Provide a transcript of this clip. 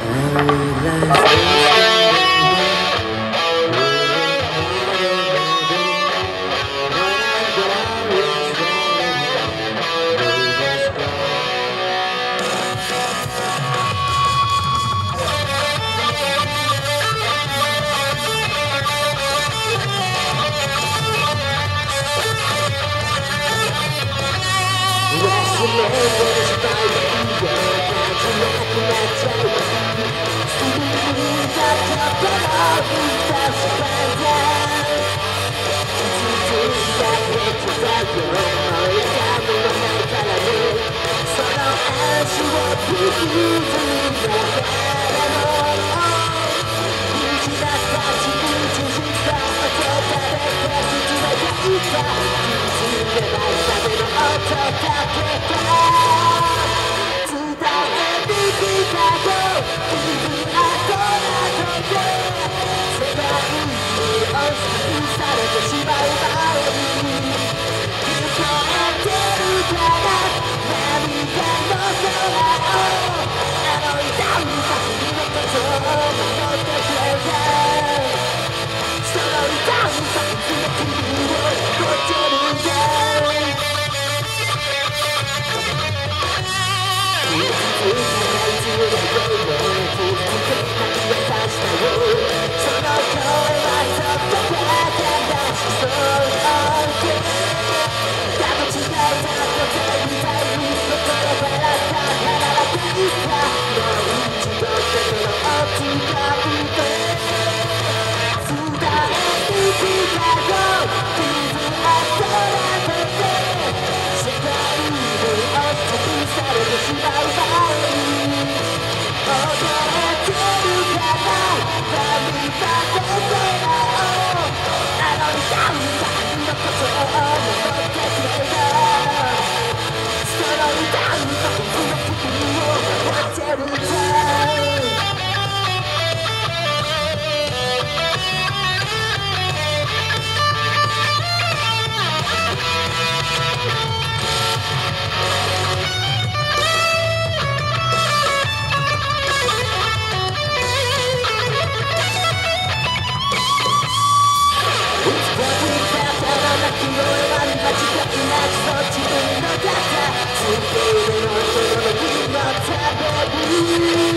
I'm thy way? Where can 伝えてきたよ Thank you.